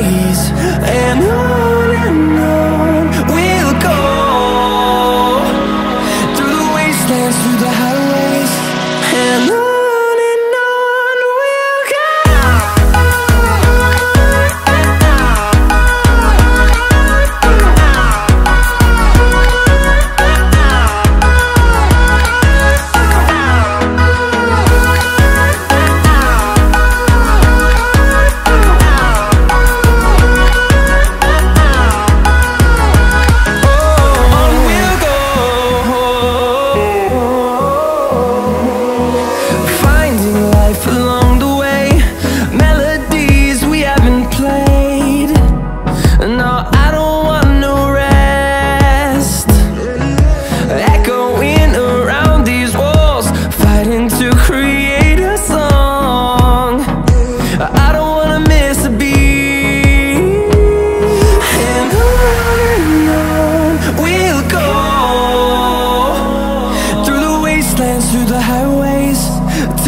rays And on